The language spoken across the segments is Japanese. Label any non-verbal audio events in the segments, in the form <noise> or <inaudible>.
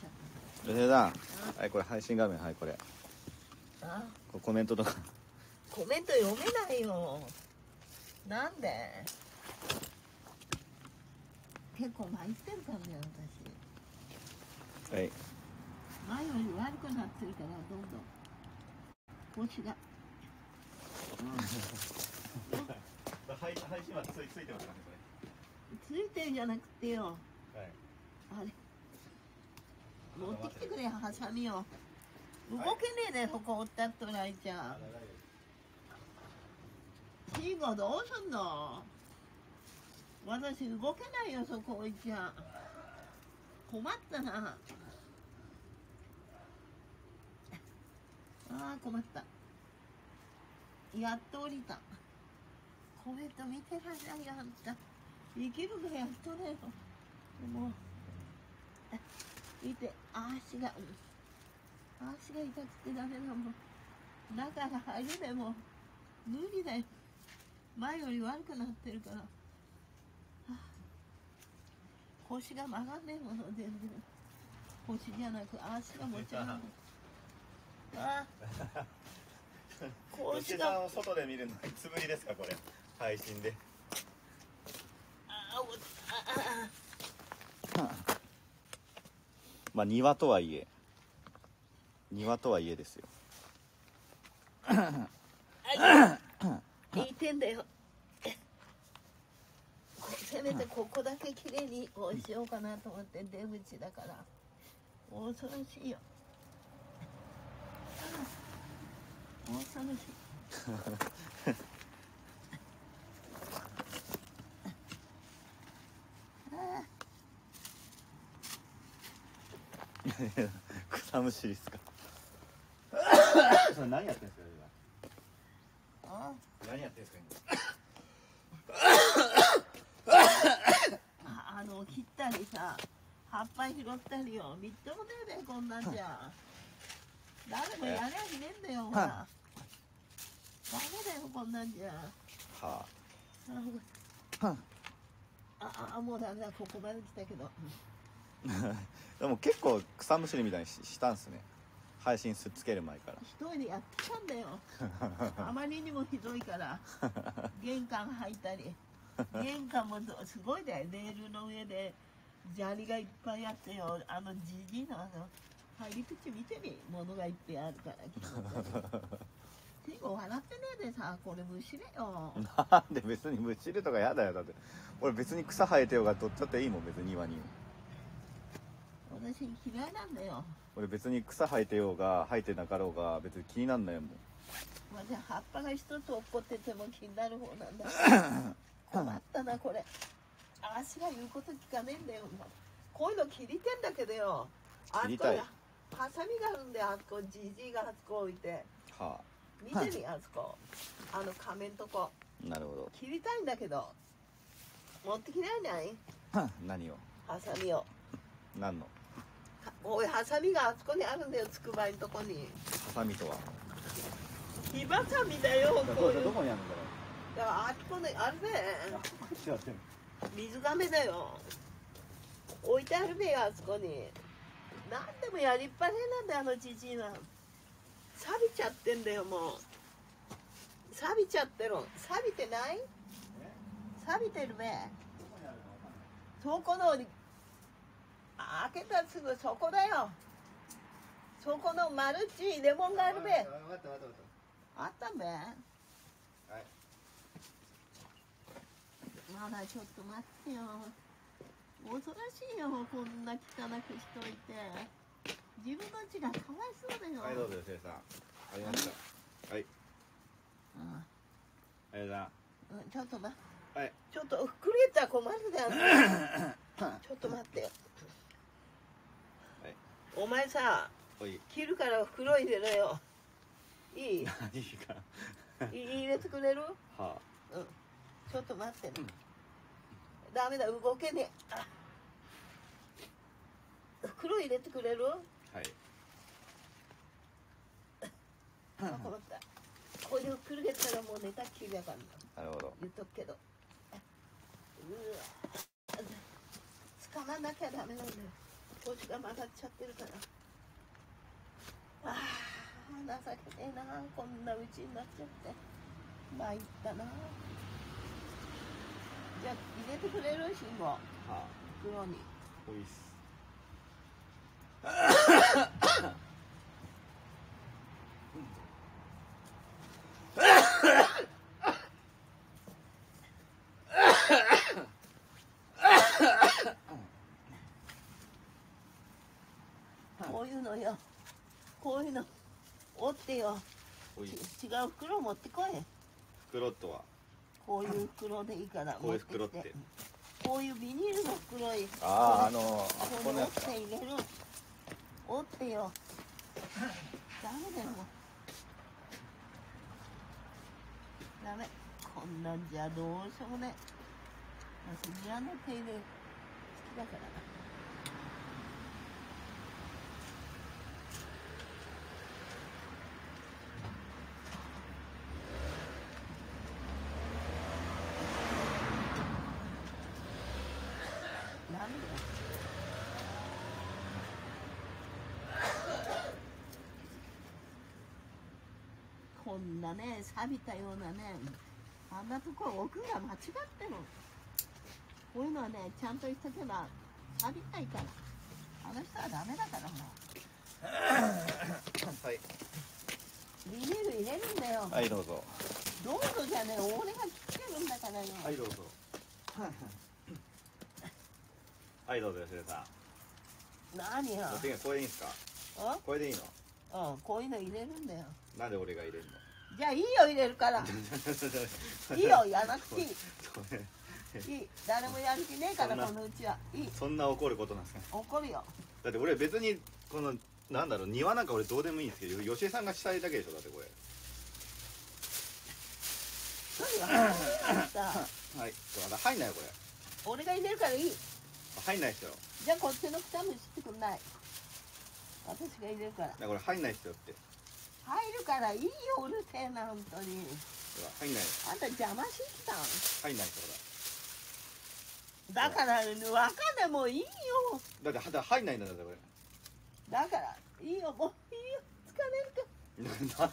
ちゃっ女性さんはいこれ配信画面。はいこれ。たあこれコメントとか。コメント読めないよ。なんで？結構参ってるからねはい。私前より悪くなってるからどんどん。腰が。配 <laughs> 配信はついついてますかねついてるじゃなくてよ。これはい。あれ持ってきてくれハサミを。動けねえでそこおったっとらいちゃん。慎吾どうすんの。私動けないよそこ置いちゃ困ったな。ああ困った。やっと降りた。コメント見てらっしゃいあんた。生きるのやっとねよもう。見て足が足が痛くてダメだもん。中が入るでも無理だよ。前より悪くなってるから、はあ腰が曲がんねえもの全然。腰じゃなく足が持ち上がる。ああ腰が。を外で見るのいつぶりですかこれ。配信で。ああおああまあ庭とはいえ庭とはいえですよ。あいいてんだよ。こせめてここだけきれいにこうしようかなと思って出口だから。恐ろしいよ。<laughs> 恐ろしい草むしりっすか？それ何やってんすかあ？今何やってんすかああの切ったりさ葉っぱ拾ったりよみっともねえべこんなんじゃ。誰もやりゃしねえんだよほら。ダメだよこんなんじゃ。今はあ。ああもうダメだここまで来たけど。あ <laughs> でも結構草むしりみたいにししたんすね。配信すっつける前から。一人でやってたんだよ。<laughs> あまりにもひどいから。玄関入ったり。玄関もどすごいだよ。レールの上で。砂利がいっぱいあってよ。あのじじいのあの入り口見てみ。物がいっぱいあるから結構笑ってねえでさこれむしれよ。なんで別にむしるとかやだよ。だって俺別に草生えてようが取っちゃっていいもん別に庭に私嫌いなんだよ。俺別に草生えてようが生えてなかろうが別に気になんないもん。私葉っぱが一つ落っこってても気になる方なんだ。<laughs> 困ったなこれ。足が言うこと聞かねえんだよこういうの切りてんだけどよ。あ切りたい。そこハサミがあるんだよあそこ。じじいがあそこ置いて。は見てみあそこ。あの仮面とこ。あなるほ切りたいんだけど。持ってきないない？ど <laughs> 何を？ハサミを。何の？かおいハサミがあそこにあるんだよつくばいのとこに。ハサミとは。火ばさみだよこういう。こにあるんだろだからあそこにあるべ違ってん水がめだよ。置いてあるべよあそこに。何でもやりっぱねなんだよあのじじいは。錆びちゃってんだよもう。錆びちゃってる。錆びてない？錆びてるべそこのあ開けたらすぐそこだよ。そこのマルチレモンがあるべ。待って待って待ってあったんべ。はい。まだちょっと待ってよ。恐ろしいよこんな汚くしといて。自分の家がかわいそうだよ、はいどうぞ吉江さん。ありました。はい。ああううんちょっと待ござい。ちょっと膨れたら困るであんたちょっと待って。よはい <laughs> お前さますはい。切るから袋入れろよ。いい？い何か入れてくれる？はうん。ちょっと待ってね。ダメだ動けねえ。あ。袋入れてくれる？あはい。<coughs> あ困ったこれでくるげたらもう寝たっきりやからななるほど。言っとくけど。うわ。捕まんなきゃダメなんだよ腰が曲がっちゃってるから。ああ情けねえな。こんなうちになっちゃって。参ったな。じゃあ入れてくれる？慎吾は袋に。おいっす <laughs> こういうのよこういうの折ってよ。違う袋持ってこい。袋とは。こういう袋でいいからこういう袋って。こういうビニールの袋いあああのこあこに折っこのやつかて入れる折ってよ。ダメだよ。ダメ。こんなんじゃどうしようもね私庭の手入れ好きだからなダメだよこんなね錆びたようなねあんなとこ置くが間違ってるのこういうのはねちゃんと言っとけば錆びないから。あの人はダメだからもはい。うビニール入れるんだよ、はいどうぞ。どうぞじゃね俺がつけるんだからよ、はいどうぞ。<laughs> はいどうぞ吉田さ何よ。ん持ってきなこれでいいんすか？あ？これでいいの？うんこういうの入れるんだよ。なんで俺が入れるの？じゃあいいよ入れるから。<laughs> いいよやらなくていい。いい。誰もやる気ねえからこのうちは。いい。そんな怒ることなんですか？怒るよ。だって俺別にこのなんだろう庭なんか俺どうでもいいんですけど吉江さんがしたいだけでしょだってこれ。何がさ。<coughs> はい。入んないよこれ。俺が入れるからいい。入んないっすよ。じゃあこっちの草むしってくんない。私が入れるから。だからこれ入んないっすよって入るからいいようるせえな本当に。ほら入んない。あんた邪魔してきたん？入んないっすだからわかんないもういいよ。だってだ入んないんだだってこだからいいよもういいよ。疲れるか。れ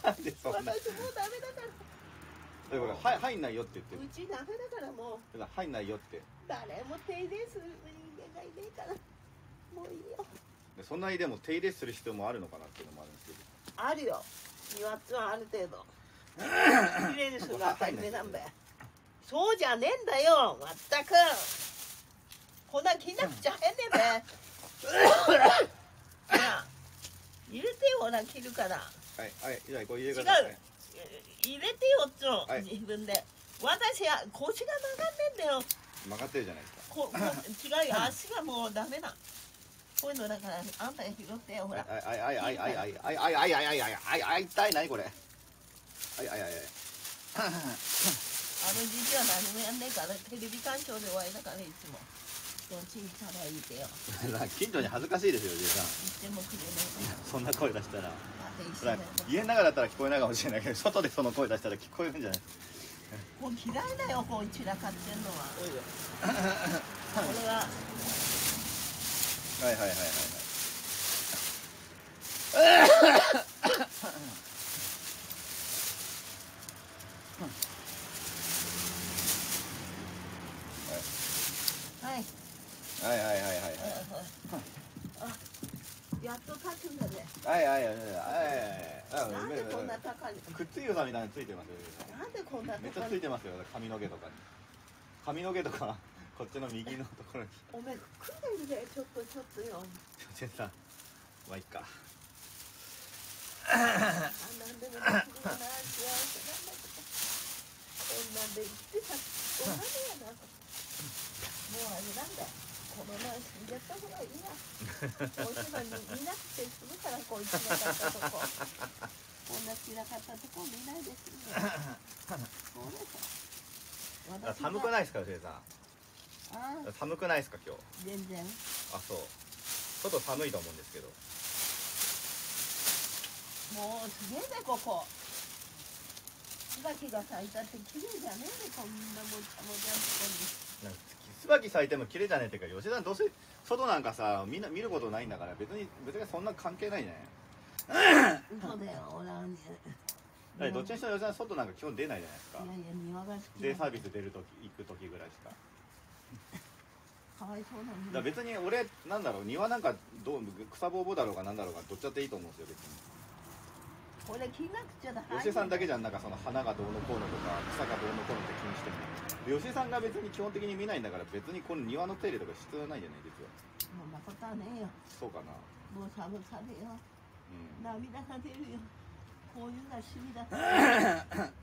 なんでそんな。私もうダメだから。これはい入んないよって言ってる。うちダメだからもう。だから入んないよって。誰も手入れする人間がいねえから。もういいよ。でそんなにでも手入れする必要もあるのかなっていうのもあるんですけど。あるよ。庭っつはある程度。<laughs> きれいにするのが当たり前なんだよ。そうじゃねえんだよまったく。こんな切んなくちゃ変ねえべ <laughs> 入れてよほら切るから。はいはいじゃあこれ入れ違う。入れてよっつを、はい。自分で。私は腰が曲がんねえんだよ。曲がってるじゃないですか。ここ違うよ。足がもうダメだこういうのだからあんたが拾ってよほら。はいはいはいはいはいはいはいはいはいはいはいはいはい痛い何これはいはいはいはいあのじじは何もやんねえからテレビ鑑賞で終わりだからいつもどっちにたら言ってよ近所に恥ずかしいですよじいさんそんな声出したら家の中だったら聞こえないかもしれないけど外でその声出したら聞こえるんじゃないもう嫌いだよこう散らかってんのはこれははいはいはいはいはい。はい。はい。はいはいはいあやっと立つんだね。はいはいはいはい。なんでこんな高いくっついよさみたいについてますなんでこんな高いめっちゃついてますよ。髪の毛とかに。髪の毛とか。こっちの右のところに。おめえ組んでちょっとちょっとよ。ちょっとさんまあいっかあなんでもな幸せなんだこんなんで言ってさお金やなもうあれなんだよこの前死んじゃった方がいいやおしまに見なくて済むからこいつがかったとここんな散らかったとこ見ないで済むそうで寒くないですか吉江さん寒くないですか今日？全然。あそう。外寒いと思うんですけど。もうすげえねここ。椿が咲いたって綺麗じゃねえねこんなもちゃもちゃなとこになんか椿咲いても綺麗じゃねえっていうか吉田さんどうせ外なんかさみんな見ることないんだから別に別にそんな関係ないじゃない嘘だよ <laughs> 俺はどっちにしろ吉田さん外なんか基本出ないじゃないですか。いやいや庭が好きデイサービス出るとき行く時ぐらいしか <laughs> かわいそうなだから別に俺なんだろう庭なんかどう草ぼうぼうだろうがなんだろうがどっちだっていいと思うんですよ別に。これ着なくちゃだ吉江さんだけじゃんなんかその花がどうのこうのとか草がどうのこうのって気にしても吉江さんが別に基本的に見ないんだから別にこの庭の手入れとか必要ないじゃない実は。そんなことはねえよ。そうかなもう寒さでようん。涙が出るよ。こういうのが趣味だった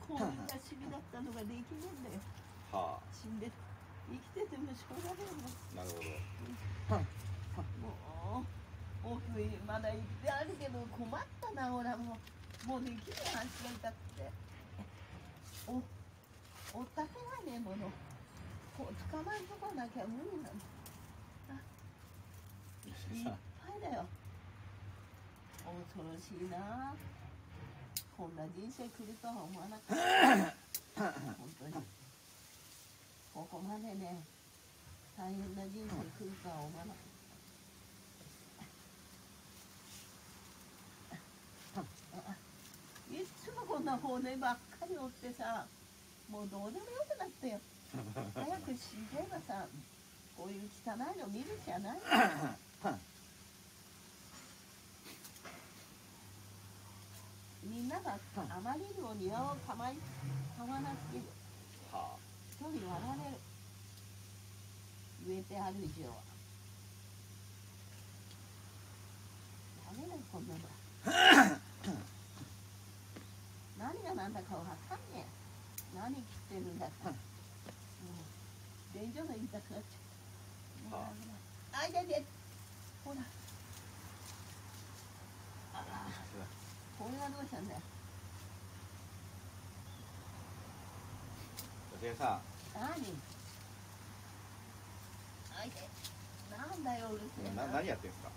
こういうのが趣味だったのができねえんだよ。は死んで生きててもしょうがねあなるほど。もんもう奥へまだ行ってあるけど困ったな俺はもうもうできる話が痛くておおったけないねものこう捕まえとかなきゃ無理なのいっぱいだよ恐ろしいなこんな人生来るとは思わなかった本当にここまでね大変な人生来るとは思わなかった。いつもこんな骨ばっかり折ってさもうどうでもよくなったよ。早く死んじゃえばさこういう汚いの見るじゃないみんながあまりにも庭を構い構わなすぎるはあ。一人割られる植えてある以上は。ダメだよこんなの。<coughs> 何が何だかわかんねえ。何切ってるんだか。もう電情の言いたくなっちゃった。あいててほら。ああこれはどうしたんだよあ吉江さ何なんだようるせえな。何やってんすか？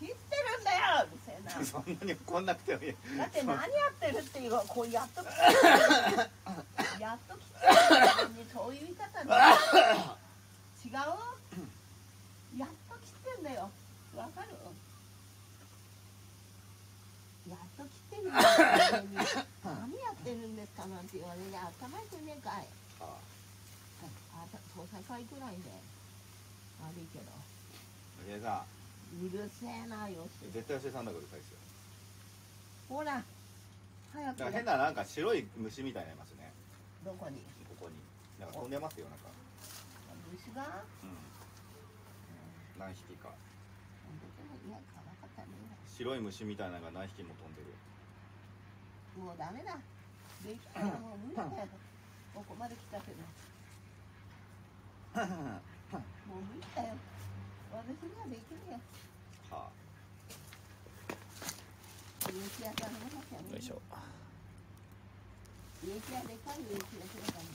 切ってるんだようるせえな。<laughs> そんなに怒んなくてもいい。だって何やってるっていうかこうやっと切って。る <laughs> やっと切ってるそういう言い方ね。違う？やっと切ってんだよ。わかる？やっと切ってるんだよ何やってるんですかなんて言われりゃ頭痛いねえかいはあた捜査会くらいで。悪いけど。あ吉江さうるせえなよしん絶対吉江さんだからうるさいですよ。ほら。早く。変ななんか白い虫みたいになりますね。どこに？ここに。なんか飛んでますよなんか。虫が？うん。何匹か。白い虫みたいなのが何匹も飛んでる。もうダメだ。できたらもう無理だよここまで来たけどもう無理だよ私にはできるよは植木屋さんのなきゃ無理ょ植木屋でかい植木屋すればね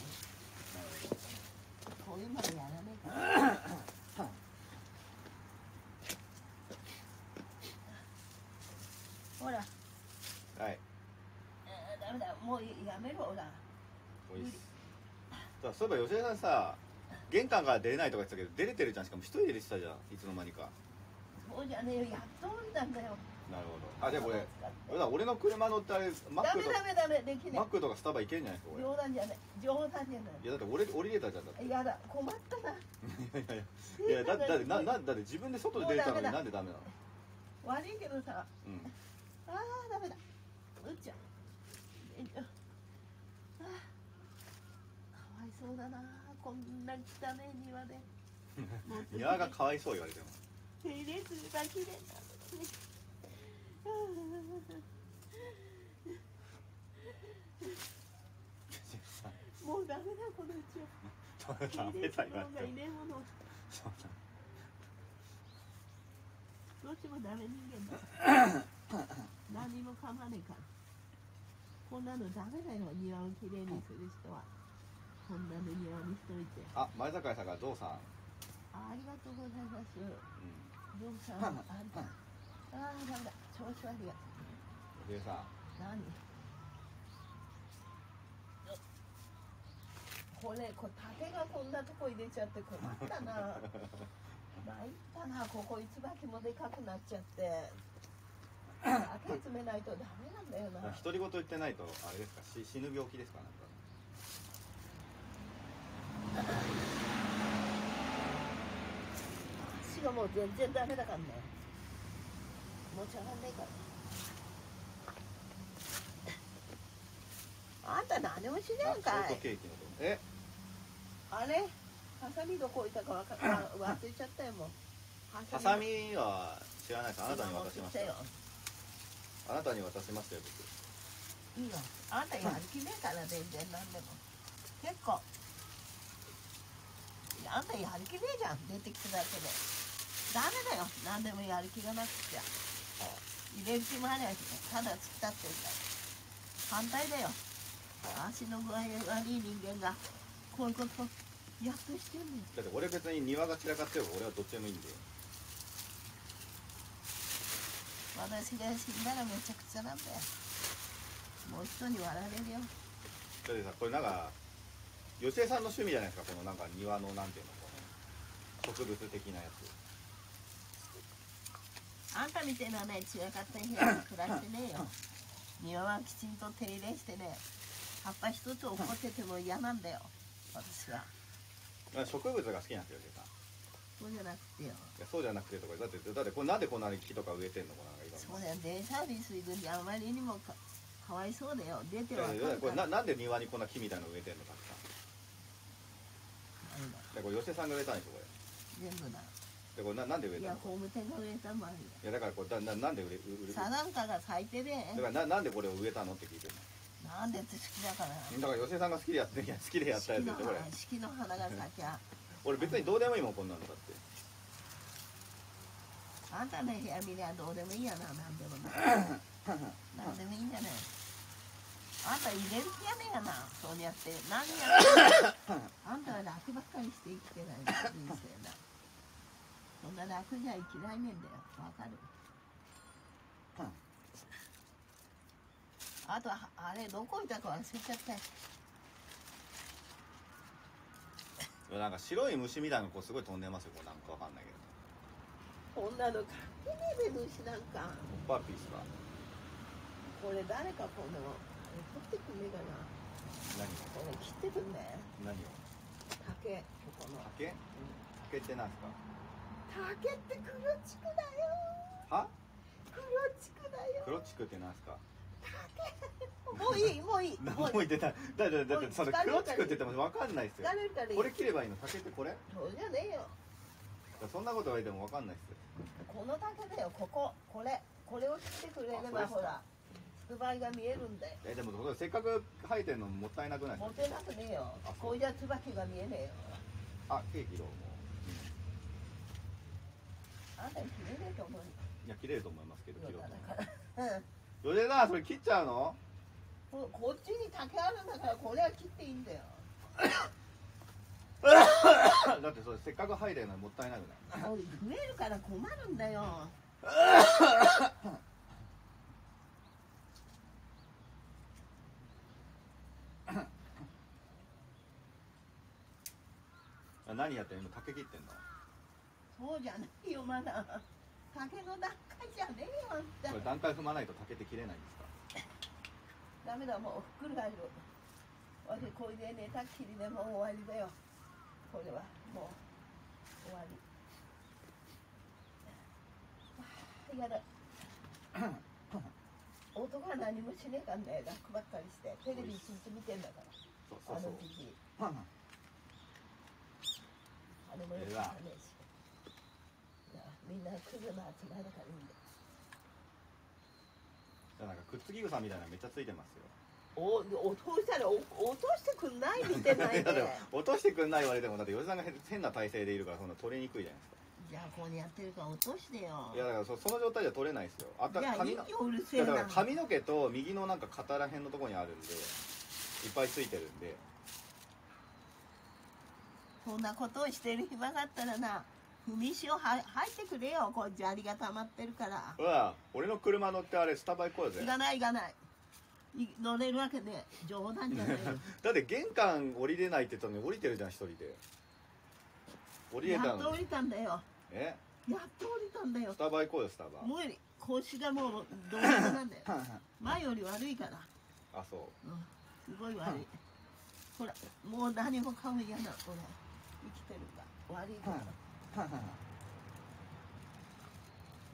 こういうまでやらねえからほら、玄関から出れないとか言ってたけど出れてるじゃん。しかも一人で出てたじゃん。いつの間にか。そうじゃねえよ。やっと降りたんだよ。なるほど。あでも俺俺だ俺の車乗ってあれマックとダメダメダメできねマックとかスタバ行けるんじゃないですか俺冗談じゃない冗談じゃないいやだって俺降りれたじゃんだって。いやだ困ったな。やいやいやいやだだってななだって自分で外で出れたのになんでダメなの？悪いけどさ。うん。あーダメだ。うっちゃえっとあーかわいそうだなこんな汚い庭で。<laughs> 庭がかわいそう言われても。手入れすれば綺麗なのにもうダメだこのうちはダメだ言われても入れ物がそうどっちもダメ人間だ。<laughs> 何も構わねえから。こんなのダメだよ庭をきれいにする人はこんなの庭にしといて。あ前坂さんがゾウさん、あありがとうございます。うどうさんあんたああダメだ。調子悪いやん、吉江さん。何？これこれ竹がこんなとこ入れちゃって困ったな。<laughs> 参ったな。ここ椿もでかくなっちゃって。<laughs> 竹詰めないとダメなんだよな。独り言言ってないとあれですか。し死ぬ病気ですかなんか足がもう全然ダメだからね。持ち上がんないから。あんた何もしねえんかい。えあれ？ハサミどこ置いたかわかわ <laughs> 忘れちゃったよもう。ハサミ。は知らないです。あなたに渡しましたよ。あなたに渡しましたよいいよ。あんたやる気ねえから全然何でも。結構あんたやる気ねえじゃん出てきただけで。ダメだよ。何でもやる気がなくちゃ。入れる気もありゃただ突っ立ってるから反対だよ。足の具合悪い人間が。こういうことやっとしてんねん僕だって俺別に庭が散らかってよ俺はどっちでもいいんで私が死んだらめちゃくちゃなんだよ。もう人に笑われるよ。だってさこれなんか吉江さんの趣味じゃないですかこのなんか庭のなんていうのこの植物的なやつ。あんたみたいなね散らかった部屋に暮らしてねえよ。庭はきちんと手入れしてね葉っぱ一つ落っこってても嫌なんだよ。私は。まあ植物が好きなんですよ吉江さん。そうじゃなくてよ。いやそうじゃなくてとかだってだってこれなんでこんなに木とか植えてんのかなんかそうだよ。デイサービス行くにあまりにもかかわいそうだよ。出てはかるから。ななんで庭にこんな木みたいなの植えてんのたくさんなんだでこれ吉江さんが植えたんでしょこれ。全部なでこれななんで植えいたの？や工務店が植えたもあるよ。いやだからこれだななんで植え植えサザンカが咲いてね。だからななんでこれを植えたのって聞いてるなんで好きだから。のだから吉江さんが好きでやっていや <laughs> 好きでやったやつでしょこれ。四季の花が咲きゃ。<laughs> 俺別にどうでもいいもんこんなのだって。あんたの部屋見りゃどうでもいいやな、なんでもな。<laughs> なんでもいいんじゃない。あんた入れる気やねえやな、そうやって。何や <laughs> あんたは楽ばっかりして生きてない人生な。そんな楽じゃ生きないねんだよ、わかる。あとは、あれ、どこ置いたか忘れちゃったよ。なんか白い虫みたいなのこうすごい飛んでますよこうなんかわかんないけどこんなの関係ねえべ、虫なんか。パピーですかこれ誰かこの、取ってくんねえかな。何これ切ってくんね。何を？竹、ここの。竹？竹ってなんです竹って黒地区だよ。かは？黒地区だよ。黒地区ってなんですか？もういい <laughs> もういい。何もういいも言ってないだだってそれ黒地区って言ってもわかんないっすよ。これ切ればいいの？竹ってこれ？そうじゃねえよ。そんなこと言われてもわかんないっすよ。この竹だよここ。これ。これを切ってくれればほらつばいが見えるんだよえでもせっかく生えてんのもったいなくない？です持てなくねえよ。これじゃ椿が見えねえよ。かあケーキどうもあんたに切れねえと思ういや切れると思いますけど切ろうとう。んますそれだそれ切っちゃうの？ここっちに竹あるんだからこれは切っていいんだよ。だってそれせっかく生えてるのにもったいなくない？増えるから困るんだよ <laughs> 何やってんの？今竹切ってんの？そうじゃないよまだ。竹の段階じゃねえよあんた。これ段階踏まないと竹って切れないんですか？ダメだもうふっくり返る。わしこれで寝たっきりでもう終わりだよ。これはもう終わり。あやだ。<coughs> 男は何もしねえかんね楽ばっかりして。テレビ一日見てんだから。あそうそうそう。のじじいあれもよくわかんねえしみんなクズの集まりだからいいんだよなんかくっつき草みたいなのめっちゃついてますよ。お落としたらお落としてくんない見てないでもで落としてくんない言われてもだって吉さんが変な体勢でいるからそんな取りにくいじゃないですかじゃあこうやってるから落としてよいやだからそその状態じゃ取れないですよあたいや髪のうるせいやだから髪の毛と右のなんか肩ら辺のところにあるんでいっぱいついてるんでそんなことをしてる暇があったらな踏み石をは入ってくれよ。こう砂利が溜まってるから。うわ俺の車乗ってあれスタバ行こうぜ。いらないいらない。い乗れるわけで冗談じゃない。よ <laughs> だって玄関降りれないって言ったのに降りてるじゃん一人で。降りれたのに。やっと降りたんだよ。え？やっと降りたんだよ。スタバ行こうよスタバ。無理。腰がもうどうにもなんだよ。前より悪いから、あそうん、すごい悪い。ほらもう何もかも嫌なこれ生きてるか悪いか。らう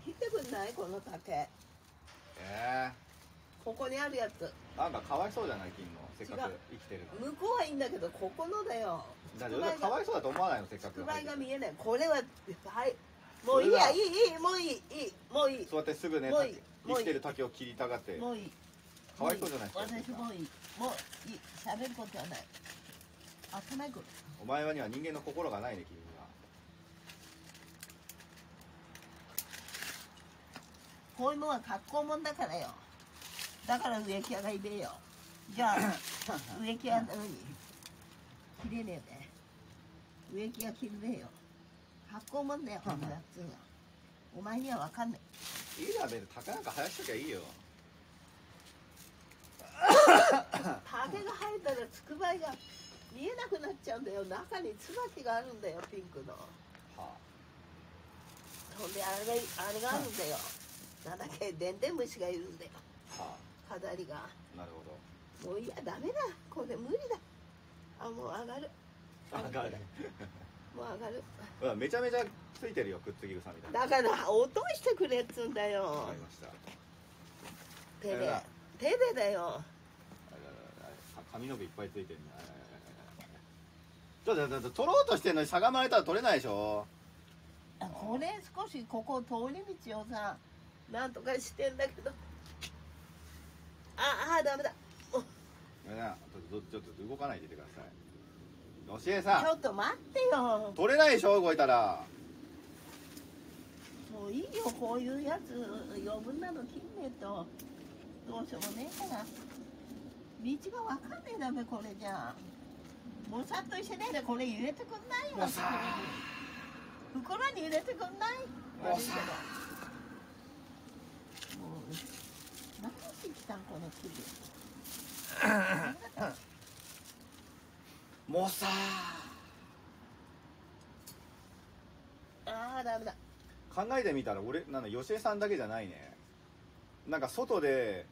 引いてくんない？この竹。えここにあるやつ。ー、なんかかわいそうじゃない？金の。せっかく生きてるの。に向こうはいいんだけどここのだよ。だかわいそうだと思わないの？せっかくつくばいが見えない。これははい。もういいや。いいいい。もういい。いい。もういい。そうやってすぐね生きてる竹を切りたがって。もういい。かわいそうじゃない？ですか私もういい。もういい。喋ることはないなお前はには人間の心がないね君には。こういうのは格好もんだからよ。だから植木屋がいべえよ。じゃあ <laughs> 植木屋なのに切れねえね植木屋切るべえよ。格好もんだよこん。なやつがお前には分かんない。いいじゃん別に竹なんか生やしときゃいいよ。竹が生えたらつくばいが見えなくなっちゃうんだよ。中に椿があるんだよピンクの。はほんであれあれがあるんだよ。なんだっけでんでん虫がいるんだよ。あ。は飾りが。あなるほど。もういやダメだ。これ無理だ。あもう上がる。上がる。もう上がる。うわめちゃめちゃついてるよくっつき草みたいな。だから落としてくれっつうんだわよかりました。手で。手でだよ。あれあれあ髪の毛いっぱいついてるねあれあれあれあれちょっとだって取ろうとしてんのにしゃがまれたら取れないでしょ。あこれ少しここ通り道をさなんとかしてんだけど。ああダメだ。お。ちいやちょっとちょっと動かないでいてください。教えさょっと待ってよ。ん取れないでしょ？動いたら。もういいよこういうやつ余分なの切んねえと。どうしようもねえから。道がわかんねえだめこれじゃ。あもさっとしてねえでこれ入れてくんないよ。もさ。袋に入れてくんない？もさ。もう何しに来たんこの木 <coughs> もうさ。ああダメだ。考えてみたら俺なんだ吉江さんだけじゃないね。なんか外で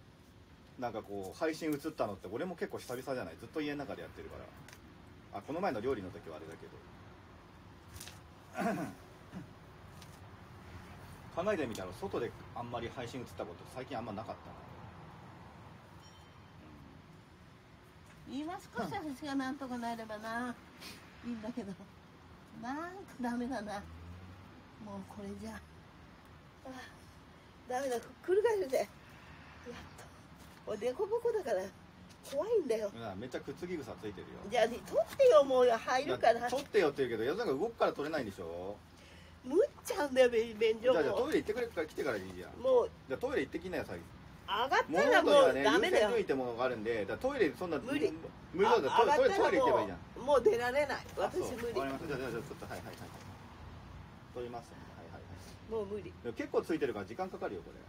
なんかこう配信映ったのって俺も結構久々じゃない？ずっと家の中でやってるからあこの前の料理の時はあれだけど。<clears throat> 考えてみたら外であんまり配信映ったこと最近あんまなかった今少し足がなんとかなればな。いいんだけど。なんかダメだな。もうこれじゃ。あダメだ。くるがるでやっと。おでこぼこだから怖いんだよ。なめっちゃくっつき草ついてるよ。じゃあ取ってよもう入るから。取ってよって言うけど矢田さんが動くから取れないんでしょ？むっちゃうんだよ便便所じゃあじゃあトもイレ行ってくれから来てからでいいじゃんもうじゃあトイレ行ってきなよ最上がっ物たらもうダメだよ。優先順位ってものがあるんでだトイレそんな無理。無理だったらトイレ行けばいいじゃん。もう出られない。私無理。じゃあじゃあちょっとはいはいはい。取りますね。はいはいはい。もう無理。結構ついてるから時間かかるよこれ。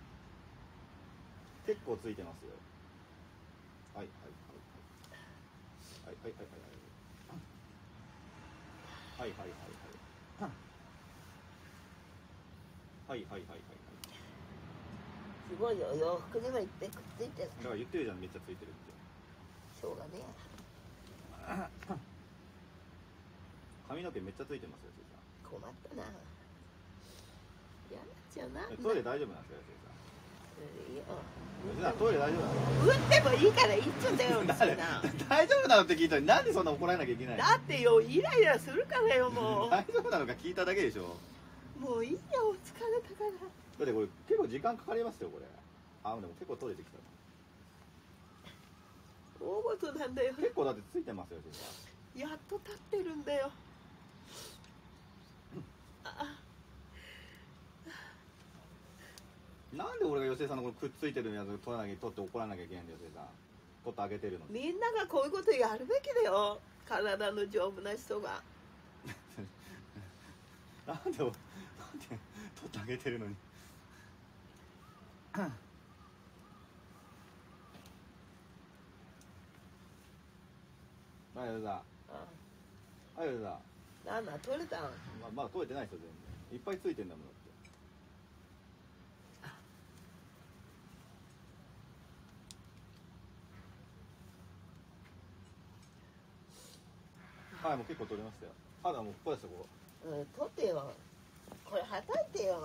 結構ついてますよはいはいはいはいはいはい。はいはいはいはい。はいはいはいはいはいはいすごいよ。洋服にもいっぺんくっついてるだから言ってるじゃんめっちゃついてるってしょうがね髪の毛めっちゃついてますよえ困ったな。嫌にな。っちゃうな。トイレ大丈夫なんですかいいよ吉井さん吉井さんトイレ大丈夫打ってもいいからい。っつん。だよ誰な大丈夫なのって聞いたのになん。でそん。な怒られなきゃいけないのだってよイライラするからよも大丈夫なのか聞いただけでしょうもういいよ疲れたからだってこれ結構時間かかりますよこれあでも結構取れてきた大事なん。だよ結構だってついてますよやっと立ってるん。だよなんで俺が吉江さんのこのくっついてるやつ取らなきゃ取って怒らなきゃいけないんだよ吉江さん。取ってあげてるの。みんながこういうことやるべきだよ。体の丈夫な人が。なんでなんで取ってあげてるのに。あよさあよさなんだ取れたのままあ取れてないですよ全然いっぱいついてんだもん。はいもう結構取れましたよ。あだもうここですよこうん取ってよ。これはたいてよ。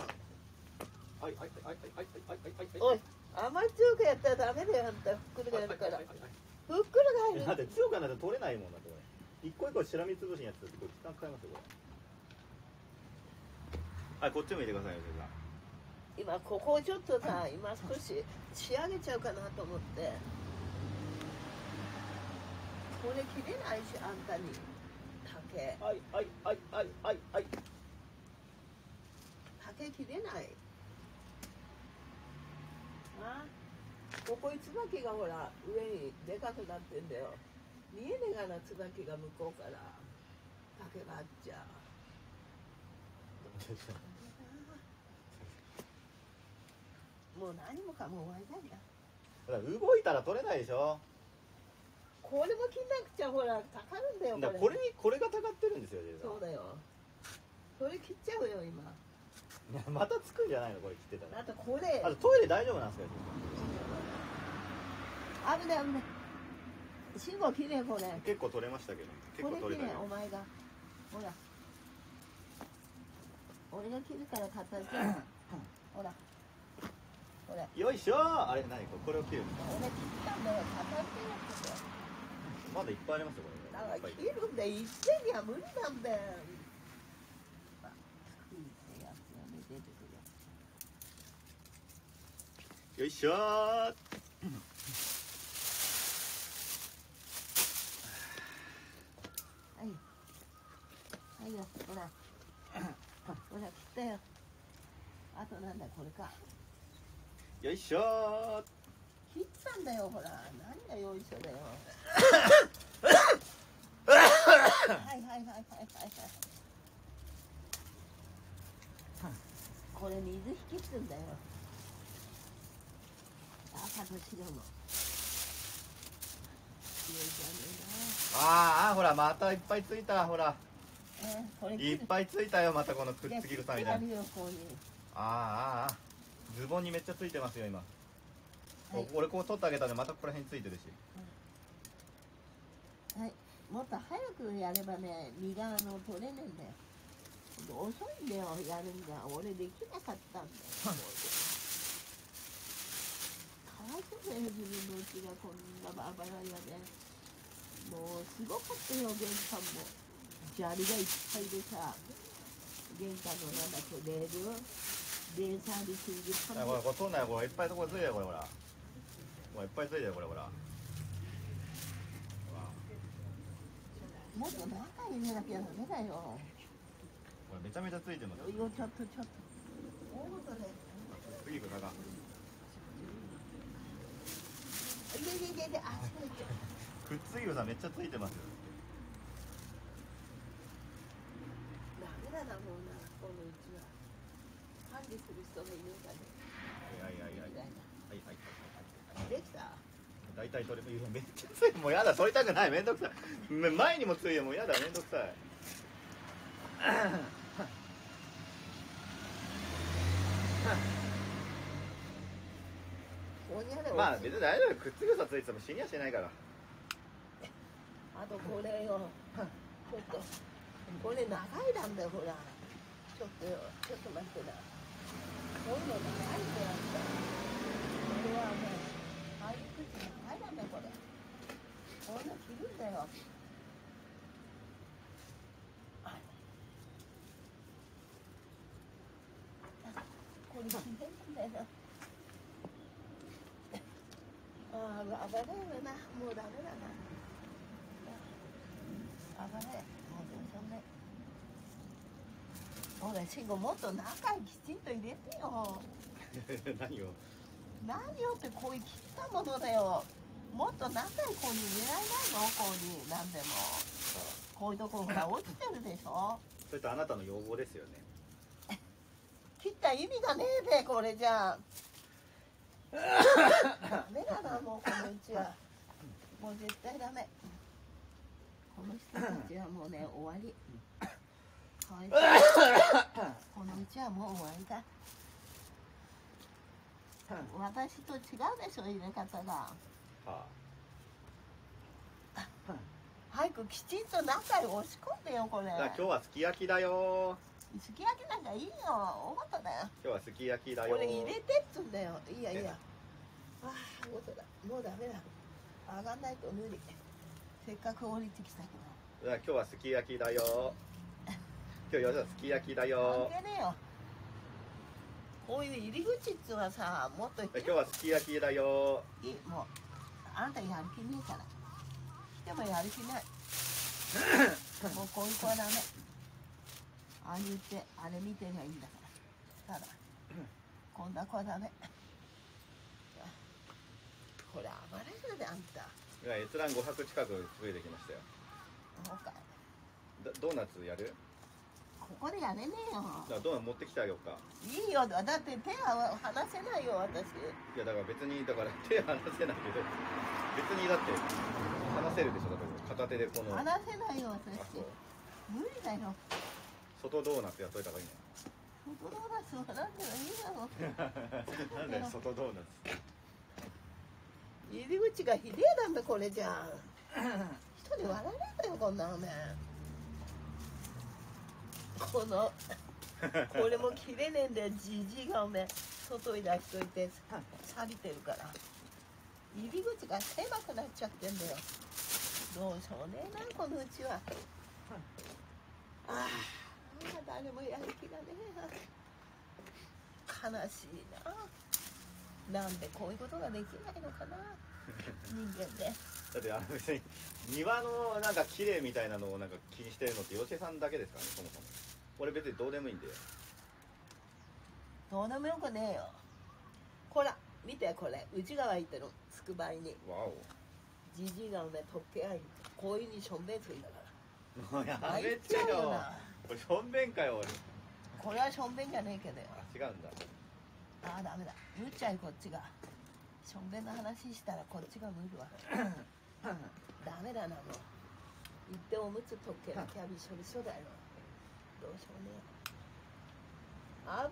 こはいはいはいはいはいはいはいおいあまり強くやったらダメだよあんたふっくるがやるから。ふっくるがだっ入るて強くないと取れないもんだってこれ。一個一個しらみつぶしにやってたってこれ時間かかりますよこれ。はいこっち向いてくださいよ先生。今ここをちょっとさ今少し仕上げちゃうかなと思って。これ切れないしあんたに竹はいはいはいはいはいはい。竹切れない。あここに椿がほら上にでかくなってんだよ。見えねえがな椿が向こうから。竹があっちゃ <laughs> もう何もかも終わり動いたら取れないでしょこれも切んなくちゃほらかかるんだよだからこれ。にこれがたかってるんですよジェイさん。そうだよ。それ切っちゃうよ今。いやまたつくんじゃないのこれ切ってたら。あとこれ。あとトイレ大丈夫なんですか危ない危ない信号切れこれ。結構取れましたけど。結これ切れ構取れたよお前が。ほら。俺が切るから片付け。<clears throat> ほら。ほらよいしょ。あれ何？これこれを切るんで俺切ったんだよ片付けなくてまだいっぱいありますよこれだから切るんでい。っぺんには無理なんだよ。よいしょー。はい。はいよほら。ほら切ったよ。あとなんだこれか。よいしょー。切ったんだよほら。何がよいしょだよ。はいはいはいはいはいはい。これ水引きっつんだよ。赤と白のあーあーほらまたいっぱいついたほら。えーいっぱいついたよまたこのくっつき草みたいな。ああーあーあー。ズボンにめっちゃついてますよ今、はいお俺こう取ってあげたんでまたここら辺についてるしはい、もっと早くやればね、身があの取れねえんだよ。遅いんだよ、やるんが。俺できなかったんだよ。<laughs> かわいそうだよ、自分のうちがこんなババラやね。もうすごかったよ、玄関も。砂利がいっぱいでさ、玄関のなんだっけ、レール、レーサーでついてたあこれこれ取んないよこれいっぱいとこついてるよこれほらほらいっぱいついてるよこれほらもっと中に入れなきゃダメだよ。これめちゃめちゃついてますよよちょっとちょっと。大。次行くくっつき草めっちゃついてますよダメだなもうなこのうちは管理する人がいるんだねいやいやいやいやみたいはいはいはいなできた大体取れいやめっちゃつい。てもうやだ取りたくない。めんどくさい。め前にもついてもうやだめんどくさい。まあ別に大丈夫。くっつき草ついてても死にはしないから。あとこれよ。ちょっとこれ長いなんだよほら。ちょっとよ。ちょっと待ってな。こういうの長いんだ。よこれはねだこれこういうの切るんだよこれ切れるんだよああ、暴れるな。もうダメだな。暴れ。もう全然ね。ほら、慎吾もっと中にきちんと入れてよ。<laughs> 何を？何よってこういう切ったものだよ。もっと中にこういう入れられないの？こういう何でも。こういうとこほら落ちてるでしょ？それとあなたの要望ですよね切った意味がねえべ、これじゃあ。ダメだな、もうこのうちは。もう絶対ダメ。この人たちはもうね終わり <laughs> このうちはもう終わりだ私と違うでしょ入れ方が。は早くきちんと中に押し込んでよこれ。今日はすき焼きだよ。すき焼きなんかいいよ。大事だよ今日はすき焼きだよ。これ入れてっつうんだよ。いやいや。ああ大事だ。もうダメだ。上がんないと無理。せっかく降りてきたけど。今日はすき焼きだよ。<laughs> 今日よさすき焼きだよ。関係ねえよこういう入り口っつはさもっと今日はすき焼きだよ。いいもうあんたやる気ねえからでもやる気ない。<laughs> もうこういう子はダメ。ああ言ってあれ見てりゃいいんだから。ただこんな子はダメ。これ暴れるであんた。いや閲覧500近く増えてきましたよ。そうか。だドーナツやる？ここでやれねえよ。だからドーナツ持ってきてあげようか。いいよ。だって手は離せないよ私。いやだから別にだから手離せないけど別にだって離せるでしょだって片手でこのあ離せないよ私。無理だよ。外ドーナツやっといた方がいいね外ドーナツはなんでもいいだろ <laughs> なんだよ外ドーナツ。入り口がひでえなんだこれじゃ。人に笑われたよこんなのねこのこれも切れねえんだよ。じじいがおめえ。外に出しといて錆びてるから。入り口が狭くなっちゃってんだよ。どうしようねえなこのうちは。ああ誰もやる気がねえな。悲しいな。なんでこういうことができないのかな。人間でだってあの別に庭のなんか綺麗みたいなのをなんか気にしてるのって吉江さんだけですからねそもそも。俺別にどうでもいいんで。どうでもよくねえよ。ほら見てこれ。内側行ってるつくばいに。わお。じじいがねとっけあいこういうにしょんべんついたかもうやらめて参っちゃうよな。これしょんべんかよ俺。これはしょんべんじゃねえけどよ。あ違うんだ。ああダメだ。むっちゃいこっちが。しょんべんの話したらこっちが無るわダメだなもう。行っておむつとっけ。なきゃびしょびしょだよ。どうしようね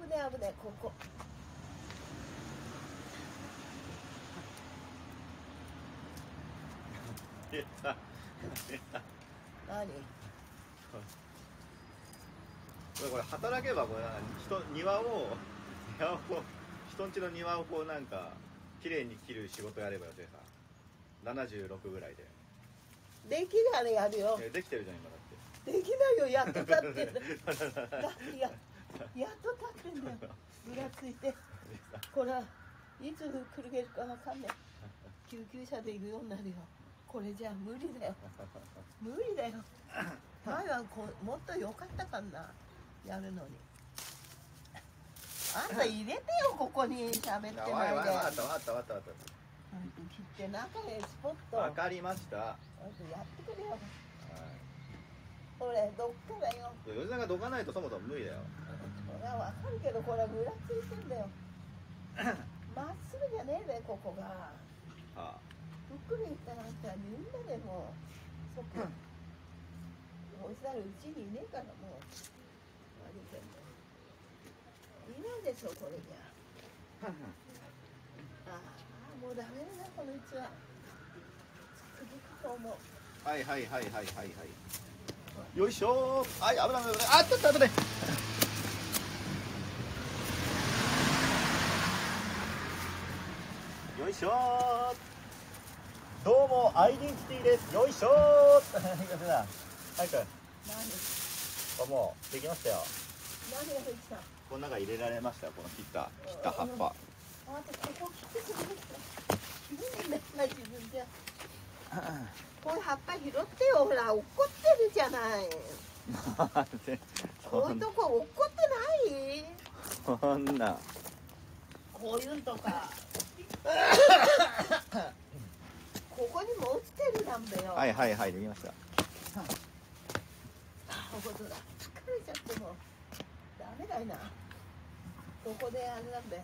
危ねえ危ねえここ。出 <laughs> た何？これこれ働けばこれ人庭を庭を人ん家の庭をこうなんか綺麗に切る仕事やればよってさ76ぐらいで。できならやるよ。えできてるじゃん今だって。できないよやっと立ってんだだってややっと立ってんだよ。ぐらついて。これいつ来るかわかんない。救急車で行くようになるよ。これじゃ無理だよ。無理だよ。前はこうもっと良かったかな。やるのに。あんた入れてよここに喋ってあないで。わかったわかったわかったわかっほんと切って中へスポット。たわかりました、やってくれよ。これどっからよ。い、吉田がどかないとそもそも無理だよ。それはわかるけどこれぐらついてんだよ。<laughs> まっすぐじゃねえべここが。あ。ふっくりいったらみんなでもうそっかおいしたらうちにいねえからもう。何言ってんのいないでしょこれじゃ。ああもうダメだなこのうちは。続くと思う。はいはいはいはいはいはい。よいしょ。ーはい危ない危ない危ない。あちょっと危ないよいしょ。ーどうもアイデンティティです。よいしょ。ー吉田はいく。ん何？あもうできましたよ。この中入れられましたよこの切った切った葉っぱこれ葉っぱ拾ってよほら落っこってるじゃな。いこういうとこ。落っこってないそんなこういうのとかここにも落ちてるなんだよ。はいはいはいできました。あ本当だ。疲れちゃってもう。ダメだいな。ここであれなんだよ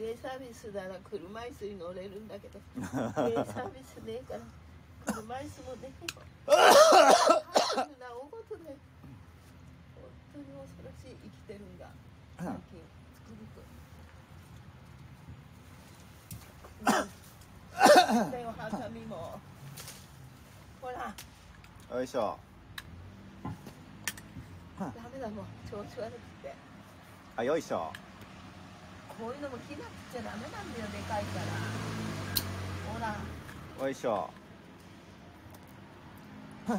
デイサービスなら車椅子に乗れるんだけど。デイサービスねえから。車椅子もね。あんな大ごとで本当に恐ろしい生きてるんだ。最近つくづく手をハサミも。ほら。よいしょ。ダメだもう。調子悪くて。あよいしょこういうのも火がつっちゃダメなんだよでかいから。ほら。よいしょ口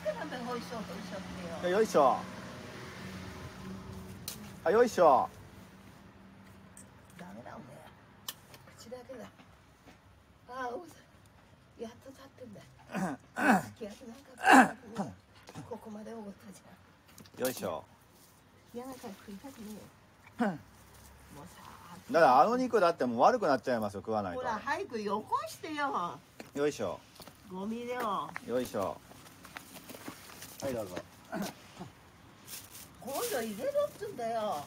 からべほいしょほいしょってよ。よいしょ。あよいしょ。ダメ口だけだ。ああおやっと立ってんだ。なんかここまでおごったじゃん。よいしょ。いやなんか食いたくねえよもうさだからあの肉だってもう悪くなっちゃいますよ食わないほら早くよこしてよ。とよいしょ。ゴミでよ。よいしょ。はいどうぞ。こういうの入れろっつうんだよ。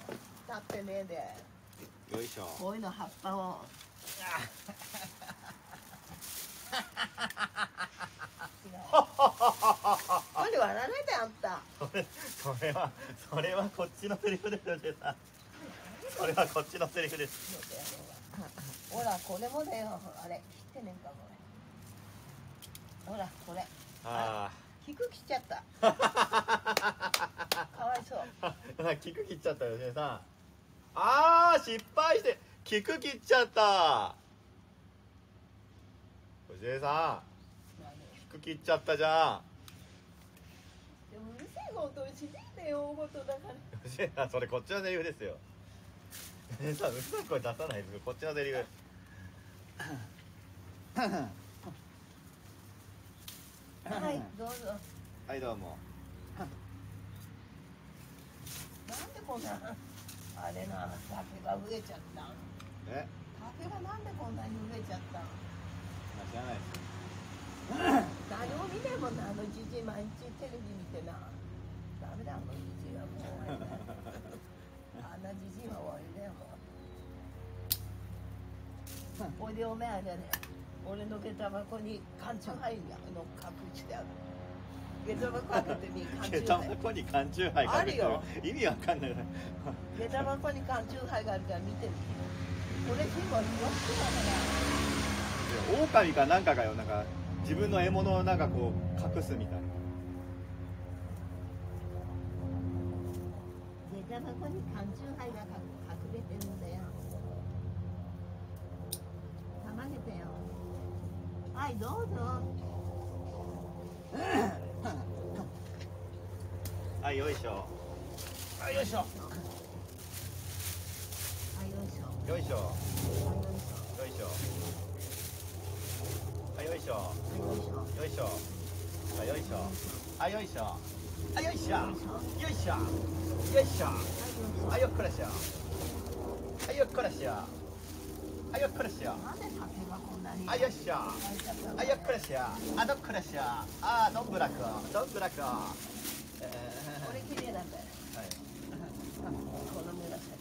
立ってねえで。よいしょ。こういうの葉っぱを。違う何笑わないであんた。それそれはそれはこっちのセリフですよジさんそれはこっちのセリフです。ほらこれもだよ。あれ切ってねえかこれほらこれ。あ菊切っちゃった。<laughs> かわいそう。あ菊切っちゃったよジェイさん。あー失敗して菊切っちゃった。ジェイさ何ん菊切っちゃったじゃん。でもうるせえことしねえでよ大事だから。<laughs> それこっちのセリフですよジェイさんうるさい声出さないですこっちのセリフ。はい <laughs> どうぞ。はいどうも。なんでこんなあれな竹が植えちゃったん？え？竹がなんでこんなに植えちゃったん？知らないです。誰も見ないもんなあのじじい毎日テレビ見てな。ダメだあのじじいはもう <laughs> おいでおめえあれね俺の下駄箱に缶チューハイにの隠してある下駄箱開けてみ缶チュ下駄ーハイ。箱に缶チューハイかけてるあるよ。意味わかんない。下駄箱に缶チューハイがあるから見てみこれくだから狼かなんかがよなんか自分の獲物をなんかこう隠すみたいな下駄箱に缶チューハイが隠れてるんだよ。たまげてよ。はいどうぞ。<coughs> はいよいしょ。はいよいしょ。はいよいしょ。よいしょ。はいよいしょ。よいしょ。はいよいしょ。はいよいしょ。はいよいしょはいよいしょ。はいよいしょはいよいしょ。よいしょ。よいしょ。はいよっこらしょ。はいよっこらしょ。はいよっこらしょ。なんで竹がこんなにはいよっしょ。開いちゃったのはいよっこらしょ。あどっこらしょ。あどんぶらこどんぶらこえこれ綺麗なんだよはいこの紫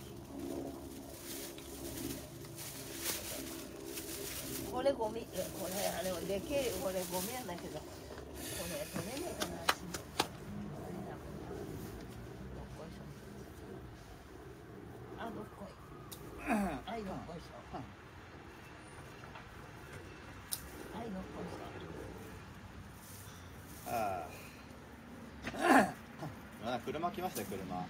これゴミこれあれでけえこれゴミなんだけどこれ取れねえかな足あれだどっこいしょあどっこいはいどっこいしょはいどっこいしょあああ車来ましたよ車。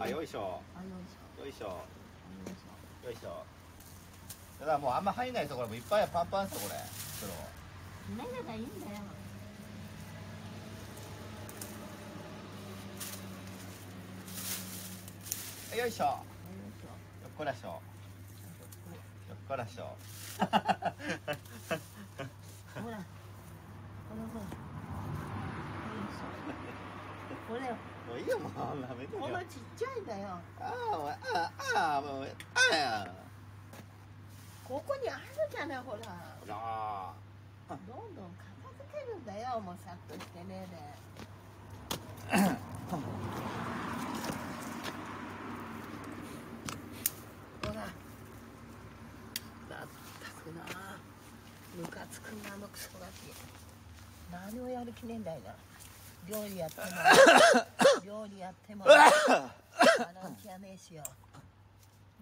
あよいいしょ。あ、よいしょ。よいしょ。よだからもうあんま入んないところもいっぱいパンパンですよこれ。袋何がいいんだよ。よいしょ。っこらしょよっこらしょほら。これほら。これ、もういいよもうやめてよこのちっちゃいんだよ。ああああああもうああここにあるじゃない、ほら。あどんどん片付けるんだよ、もうさっとしてねえで。<laughs> ほらまったくなムあのクソガキ何をやる気ねえんだいな。料理やっても。料理やっても洗う気はねえしよ。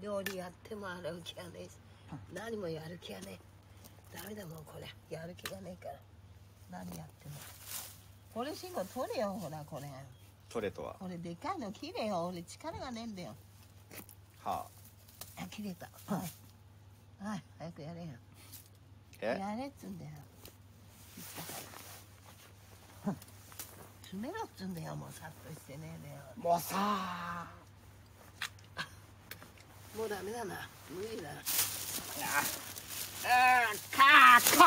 料理やっても洗う気はねえし。何もやる気はねえダメだもんこれ。やる気がねえから。何やっても。これ慎吾取れよほらこれ。取れとは。これでかいの切れよ俺力がねえんだよはあ切れた。はい。はい。早くやれよやれっつんだよ。詰めろっつんだよもうさっとしてねえもうさ。もうダメだな。無理だカーカ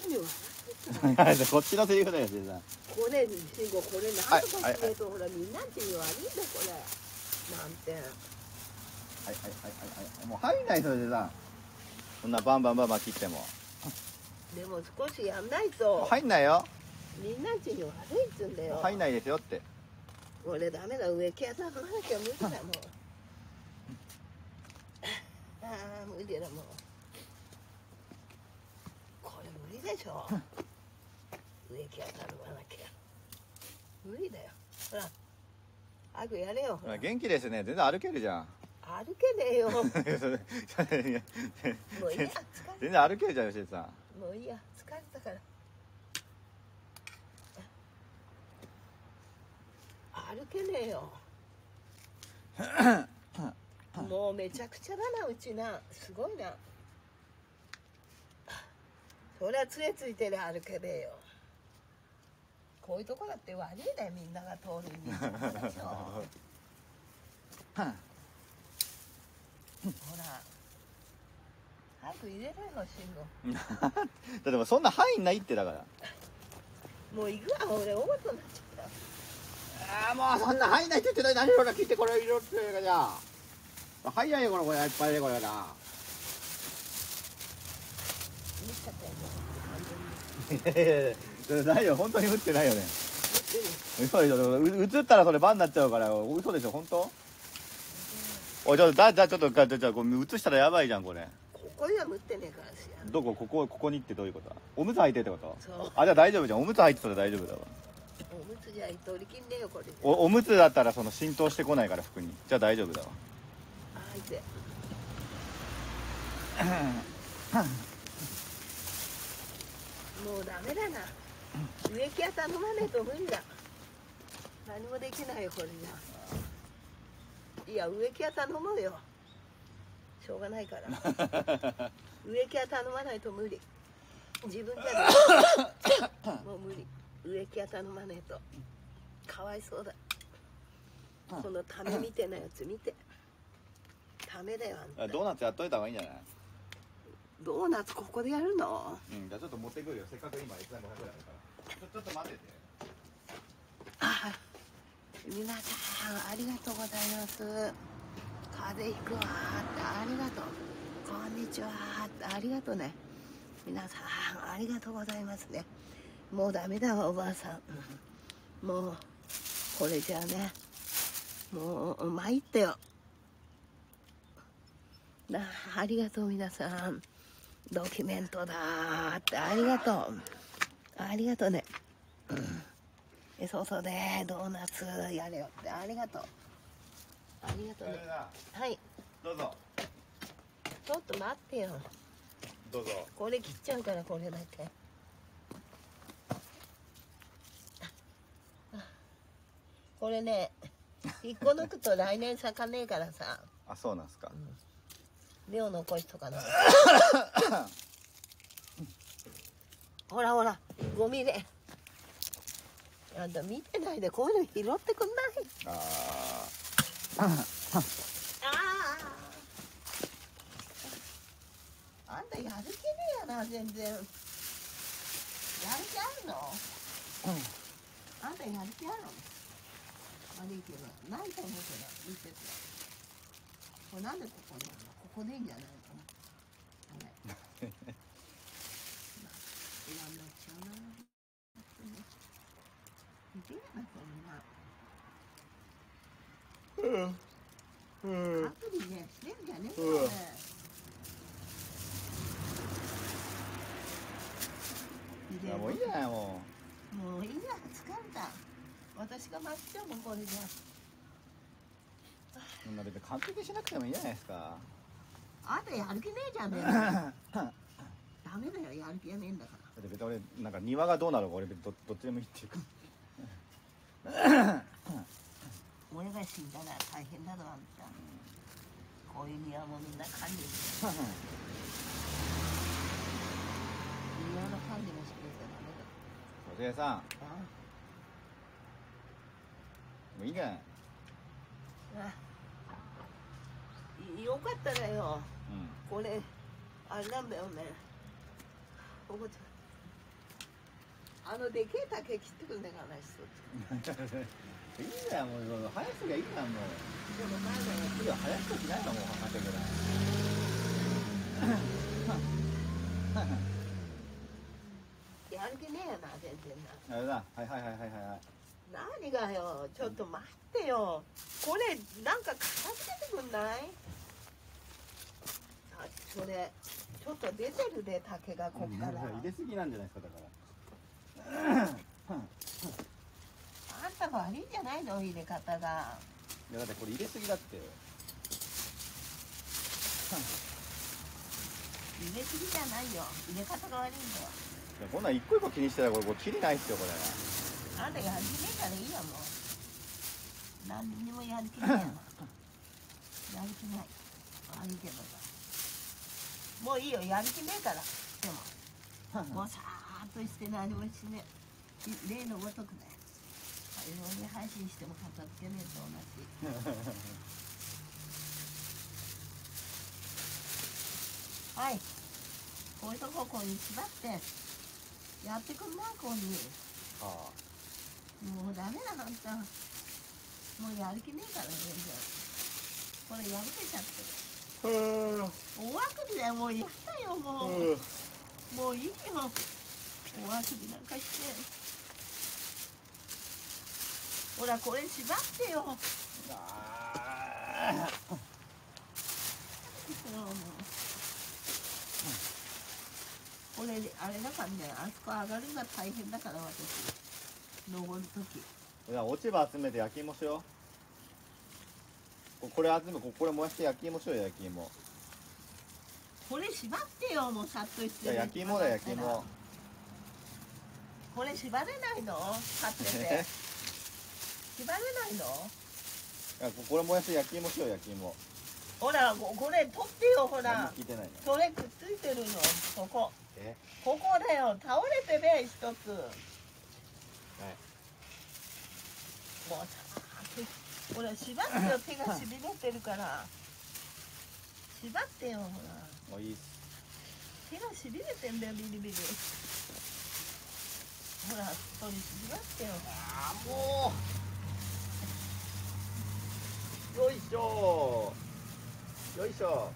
人に笑ー。<laughs> こっちのセリフだよ先生これ慎吾これなんとかしねえとほらみんなんちに悪いんだこれ。なんて。はいはいはいはいはい。もう入んないそれでさそんなバンバンバンバン切っても。でも少しやんないと。入んないよ。みんなんちに悪いっつんだよ。入んないですよって。俺ダメだ植木屋さんのなきゃ無理だもうああ無理だもうこれ無理でしょ。植木屋さんのなきゃ無理だよ。ほら早くやれよ。ほら元気ですね。全然歩けるじゃん歩けねえよ。もういやいいや全然歩けるじゃん吉江さんもういいや疲れたから。歩けねえよ。もうめちゃくちゃだなうちな。すごいな。そりゃ杖ついてりゃ歩けねえよ。こういうとこだって悪いねみんなが通る道でしょほら。早く入れろよ信号だってもうそんな入んないってだから。もう行くわ俺大ごとになっちゃっああもうそんな入んないって言ってない。何ほら聞いてこれ色ってるかじゃあ。入んないよこれこれいっぱいでこれな。た見ちゃったよ。ないよ。本当に打ってないよね。嘘でしょ。う映ったらそれバンになっちゃうから。嘘でしょ。本当？おいちょっとだだちょっとかじゃあこれ映したらやばいじゃんこれ。ここには持ってねえからしやどこ？ここここにってどういうこと？おむつ履いてってこと？そう。あじゃあ大丈夫じゃん。おむつ履いてたら大丈夫だわ。おむつじゃ取りきんねえよこれで。おおむつだったらその浸透してこないから服に。じゃあ大丈夫だわ。あい。てもうダメだな。植木屋頼まねえと無理だ。何もできないよこれじゃいや植木屋頼もうよ。しょうがないから。<laughs> 植木屋頼まないと無理。自分じゃ <laughs> もう無理。植木屋頼まねえと。かわいそうだ。このためみてえなやつ見て。ためだよあんた。ドーナツやっといた方がいいんじゃない？ドーナツここでやるの？うんじゃあちょっと持ってくるよ。せっかく今 S 500円あるから。ちょちょっと待ってて。あ皆さんありがとうございます。風邪ひくわってありがとう。こんにちはってありがとうね。皆さんありがとうございますね。もうダメだわおばあさん。<laughs> もうこれじゃあねもう参ったよ。ありがとう皆さん。ドキュメントだってありがとう。ありがとうね。うんえそうそうね。ドーナツやれよって。ありがとう。ありがとうね。はい。どうぞ。ちょっと待ってよ。どうぞ。これ切っちゃうからこれだけ。これね一個抜くと来年咲かねえからさ。あそうなんすか。目を残しとかな。<laughs> ほらほらゴミであんた見てないでこういうの拾ってくんない？ああああんたやる気ねえやな全然。やる気あるの？あんたやる気あるの？悪いけどないと思うけど見てて。これなんでここにあるの？ここでいいんじゃないかなこれいらんなっちゃうん。なうん。アプリねしてん。じゃねえよいやもういいじゃないももういいや疲れた私が待ってもん。これじゃそん。な別に完璧しなくてもいいじゃないですかあん。たやる気ねえじゃん。ねえだダメだよやる気がねえん。だからって別に俺なん。か庭がどうなるか俺別にどどっちでもいいっていうか俺が死んだら大変だぞあんたこういう庭もみんな管理して庭の管理もしてくれちゃおじいさんダメだもういいんじゃないああよかったらようんこれあれなんだよねここちゃんあのでけえ竹切ってくんだから。一ついいんだよもうその早すぎゃい。いじゃんもうでもまだよ次は早くしない。のもう博士ぐらい。やる気ねえよな全然なあれだはい。はい。はい。はい。はい。はい。何がよちょっと待ってよこれなんか片付けてくんない。あそれちょっと出てるで竹がこっから入れすぎなんじゃない。ですかだからあんた悪いんじゃないの入れ方が。いやだってこれ入れすぎだって。入れすぎじゃないよ。入れ方が悪いんだよいやこんなん一個一個気にしてたらこれこれキリないっすよこれ。あんたやる気ねえからいいやもう。何にもやる気ないやな <laughs> やる気ない。悪いけどさ。もういいよやる気ねえから。でも。<laughs> もうさーっとして何もしね。え例のごとくね。いろいろ配信しても片付けねえと同じ。<laughs> はい。こういうとここうに縛ってやってくんなこうにはもうダメだあんた。もうやる気ねえから全然。これ破けちゃって。るおあくびだよもう。やだよもう、もういいよおあくびなんかして。ほらこれ縛ってよ。これあれだからねあそこ上がるのが大変だから私。登る時。じゃあ落ち葉集めて焼き芋しよう。ここれ集めここれ燃やして焼き芋しようよ焼き芋。これ縛ってよもうさっとしてじゃあ焼き芋だよ焼き芋これ縛れないの？立ってて。縛れないの？いやここれ燃やして焼き芋しよう焼き芋。ほらここれ取ってよほら。聞いてないの？それくっついてるのここ。え？ここだよ。倒れてね一つ。もうさほら縛ってよ <laughs> 手がしびれてるから。縛ってよほら。もういいっす。手がしびれてんだよビリビリほら取り縛ってよ。あーもう。よいしょ。よいしょ。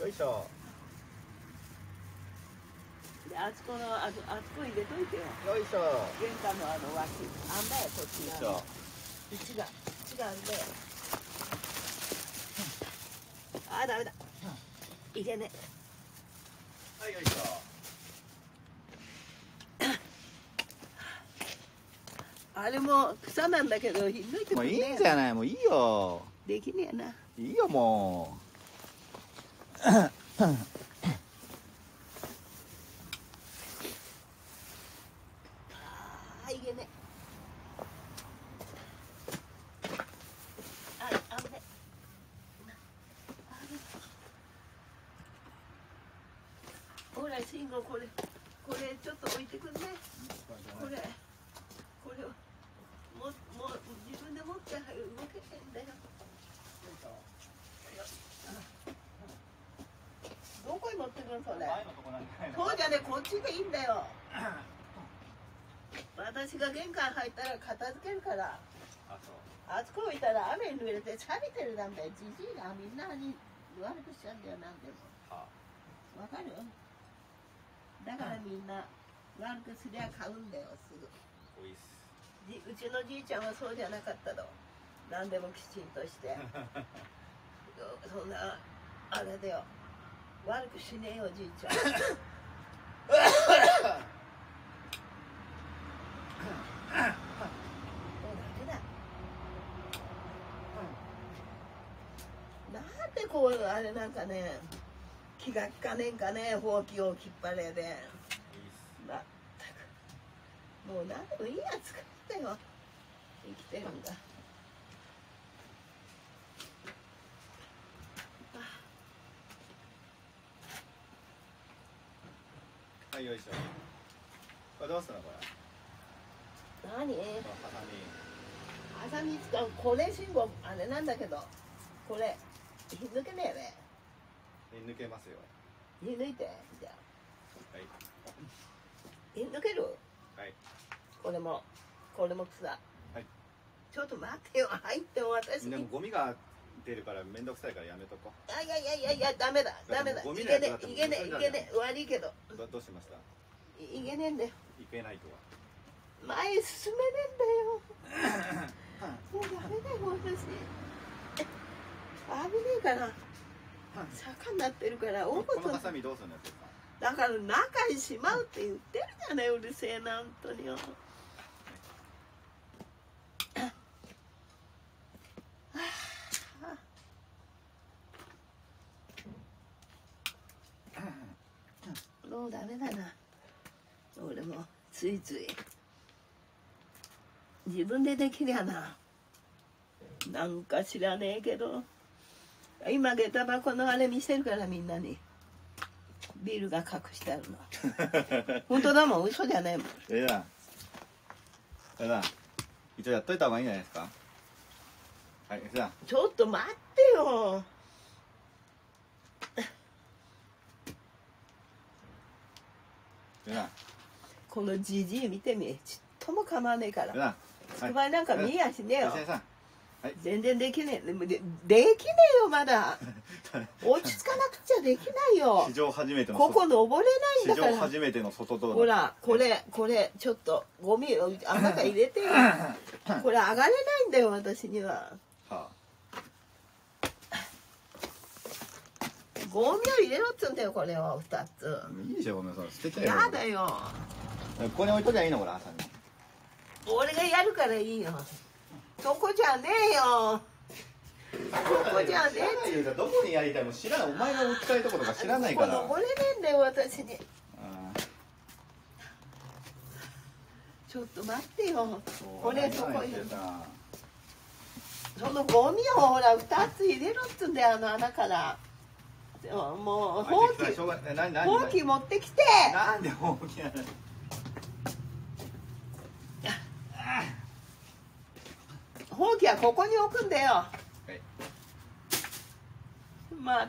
よいしょ。であそこのあそあそこ入れといてよ。よいしょ。玄関のあの脇あんだよこっちよいしがょ一が一があんだよあダメだ。いけね。はいよいしあれも草なんだけどひんどいてょもういいねんじゃないもういいよ。できねえな。いいよもあ <laughs> ーいけねああぶねほら慎吾これこれちょっと置いてくんねこれこれをももう自分で持って動けてんだよどこに持ってくのそれ前のとこなんじゃないのそうじゃねこっちでいいんだよ私が玄関入ったら片付けるからあそうあそこ置いたら雨に濡れるなんだよじじいがみんなに悪くしちゃうんだよなんでもわかる？だからみんな悪くすりゃ買うんだよすぐ。おいっすじうちのじいちゃんはそうじゃなかったの。何でもきちんとして。そんなあれだよ。悪くしねえよじいちゃん。も <laughs> うダメだうあれなんかね気が利かねえんかねほうきを引っ張れで。まったく。もう何でもいいやつかってよ。生きてるんだ。はいよいしょ。これどうすんのこれ？何？ハサミ朝に使う。これ信号あれなんだけど。これ引っ抜けねえね抜けますよ。引っ抜いて。じゃあ。はい。抜ける？はい。これも。これも草。はい。ちょっと待ってよ。入っても私。でもにゴミが出るからめんどくさいからやめとこあいやいやいやいやダメだ。ダメだ。ゴミいのやつだってけねいけねいけね悪いけど。うどどうしました？いけねえんだよ。いけないとは。前へ進めねえんだよ。<laughs> もうダメだよ私えから。坂になってるから大事このハサミどうするのよだから中にしまうって言ってるじゃないうるせえな本当によ。もうダメだな。俺もついつい自分でできりゃな。なんか知らねえけど今下駄箱のあれ見せるからみんなに。ビールが隠してあるの。<laughs> 本当だもん。嘘じゃねえもん。ええなええな一応やっといた方がいいんじゃないですか。はいじゃあちょっと待ってよ。ええなこのじじい見てみ。ちっとも構わねえから。ええなつくばいなんか見やしねえよ。吉江さん全然できねえ。でもでできねえよまだ。<laughs> 落ち着かなくちゃできないよ。史上初めてのここ登れないんだから。初めての外ドアほらこれこれちょっとゴミをあ中入れてよ。<laughs> これ上がれないんだよ私には。はゴミを入れろっつうんだよこれを2つ。あいいでしょごめんなさい捨てちゃえよやだよ。ここに置いときゃいいのこれハサミ俺がやるからいいよそこじゃねえよ。そこじゃねええどこにやりたいも知らないお前が置きたいところとか知らないから。登れねえんだよ私に。あちょっと待ってよ。ーこれそこに？そのゴミをほら2つ入れろっつうんだよあの穴から。でももうほうきほうき持ってきて。なんでほうきなの？ほうきはここに置くんだよ。はい。まあ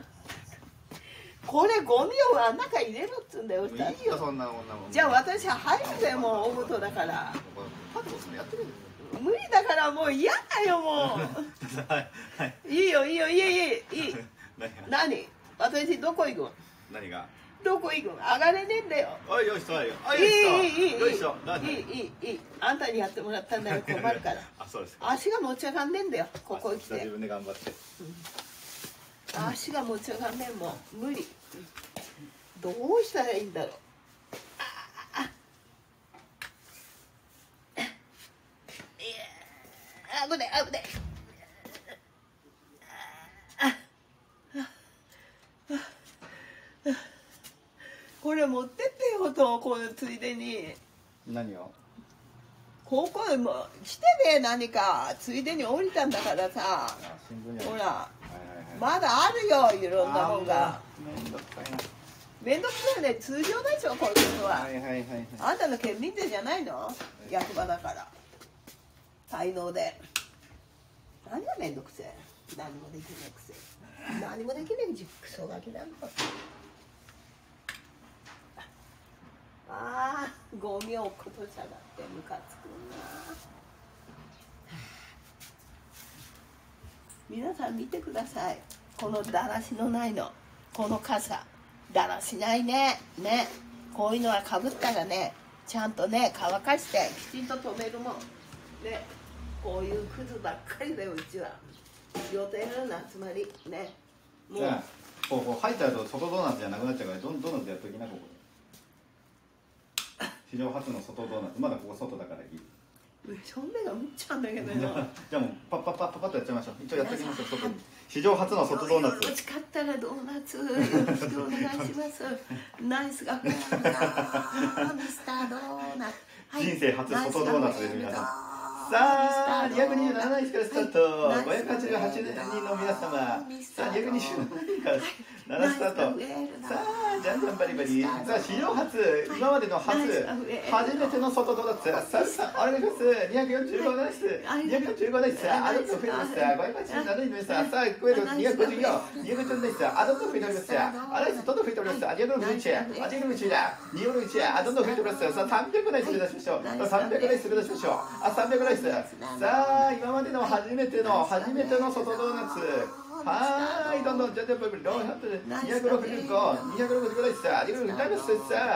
これゴミをあん中入れろっつうんだよ。いい2つよ。そんな女もじゃあ私入るぜもう大事だから。パッとそれやってる。無理だからもう嫌だよも <laughs> はい。はい。ういいよいいよいいいいいい。<laughs> 何私どこ行くん何が？どこ行くん上がれねえんだよ。おいよいしょよ。おいいいいよいいいいいい。よいしょ。何？いいいい。いいあんたにやってもらったんだよ <laughs> 困るから。あそうですか。足が持ち上がんねえんだよここ来て。自分で頑張って。足が持ち上がんねえもう無理。どうしたらいいんだろうああいや危ない危ないこれ持ってってよとこうついでに。何を？ここへも来てね何か。ついでに降りたんだからさ。ほら。はいはいはい。まだあるよいろんなもんが。あーもうめんどくさいね。通常でしょこういうのは。はいはいはいはい。あんたの県民税じゃないの？役場だから。滞納で。何がめんどくせえ？何もできないくせえ。何もできない。じクソガキなんだああゴミをことしやがってムカつくな。皆さん見てください。このだらしのないの。この傘。だらしないね。ね。こういうのはかぶったらねちゃんとね乾かしてきちんと留めるもん。でこういうクズばっかりだようちは。予定の集まり。ね。もう。じゃあこうこう入っちゃうと外ドーナツじゃなくなっちゃうからどんどんどんやっときなここで。史上初の外ドーナツ。まだここ外だからいい。正面がむっちゃうんだけどじゃよ。あ <laughs> じゃあもうパッパッパッパッパッとやっちゃいましょう。一応やっておきましょう。外に史上初の外ドーナツ。よろしかったらドーナツ。よろしくお願いします。ナイスがミスタードーナツ、はい。人生初外ドーナツです皆さんんさあ227日からスタート、588人の皆様。さあ227人から7スタートさあじゃんじゃんバリバリ。さあ史上初。今までの初。初めての外ドーナツさあさあお願いします245ナイス245ナイスあどっと増えました587人の皆さん。さあ増える。254 250ナイスあどんどん増えております。あナイスどんどん増えております。あ261あ261だ。261あどんどん増えております。さあ300ナイス目指しましょう。さあ300ナイス目指しましょう。あ300ナイスさあ今までの初めての初めての外ドーナツはーいどんどんじゃんじゃんバリバリロー265、265ですさあ、ありがとうございますさ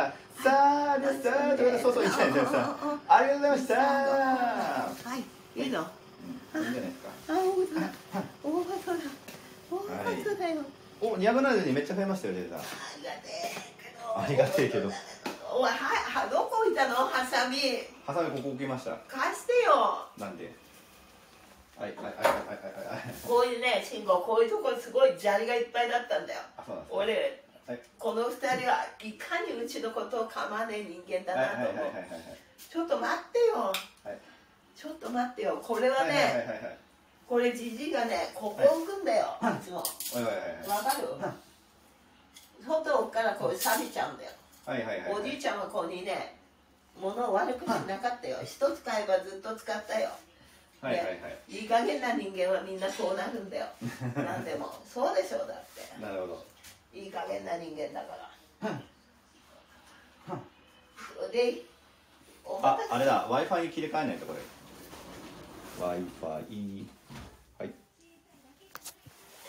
あ、さあ、皆さん、といたい皆さん、ありがとうございましたはいいいのいいんじゃないですか。あ大型だ大型だ大型だよ、お、270人めっちゃ増えましたよ、レーザー。ありがてえけどありがてえけど。おいははどこ置いたのハサミハサミここ置きました。貸してよなんで。はい、はい、はい、はい、はい、はい。こういうね慎吾こういうとこすごい砂利がいっぱいだったんだよ。あ、そうなんです俺はい。この二人はいかにうちのことを構わねえ人間だはい、はい、はい、なと思うはい、はい。ちょっと待ってよ。はい。ちょっと待ってよ。これははい、はい、はい、ねはい。これじじいがねここ置くんだよ。い。つも。おいおいおいわかる？外置くからこれ錆びちゃうんだよ。おい。はい、はい、はい。おじいちゃんはここにね物を悪くしなかったよ。一つ買えばずっと使ったよはい、はい、はい。いい加減な人間はみんなそうなるんだよ。<laughs> なんでも。そうでしょうだって。なるほど。いい加減な人間だから。でおああれだ、Wi-Fi に切り替えないとこれ。Wi-Fi。はい。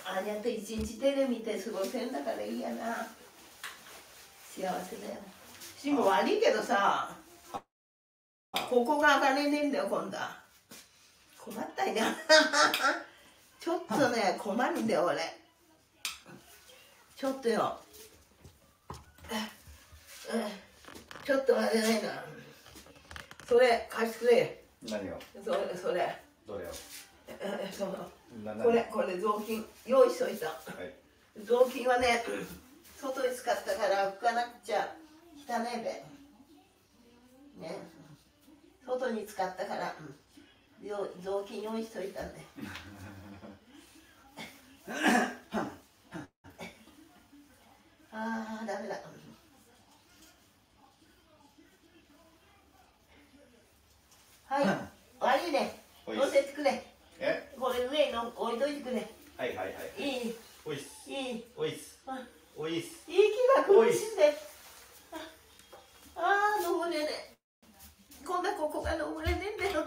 ありがとう一日テレビ見て過ごせんだからいいやな。幸せだよ。しも悪いけどさ。ここが上がれねえんだよ今度は困ったいな <laughs> ちょっとね困るんだよ俺。ちょっとよ。ちょっとあれないなそれ貸してくれ。何を？それそれ。どれを？えそのこれこれ雑巾。用意しといた。はい。雑巾はね <clears throat> 外で使ったから拭かなくちゃ汚ねべ。ね。外に使ったからうん。よ雑巾用意しといたんで。<laughs> ああダメだ。はい。悪いね。おい乗せてくれ。え？これ上にの置いといてくれ。はいはいはい。い。いおいっす。いい。おいっす。あおいっす。息が苦しんで。ああー登れねえ今度はここが登れねえんだよ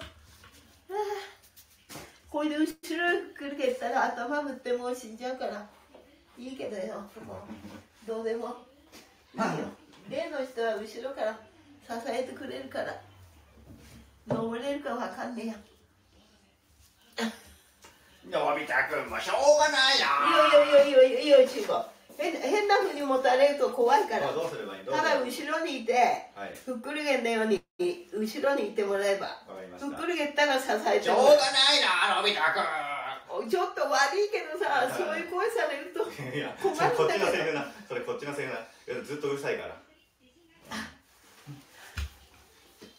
これで後ろにくるけったら頭打ってもう死んじゃうから。いいけどよもう。どうでも。いいよ。例の人は後ろから支えてくれるから。登れるかわかんねえや。のび太くんもしょうがないいいよいいよいいよいいよいいよチーゴ変変な風に持たれると怖いから。ただ後ろにいてはい。ふっくりげんのように後ろにいてもらえば。ふっくりげったら支えてしょうがないな、のび太くおいちょっと悪いけどさはいそういう声されると困るんだけどこっちのセリフな。それこっちのセリフな。いやずっとうるさいから。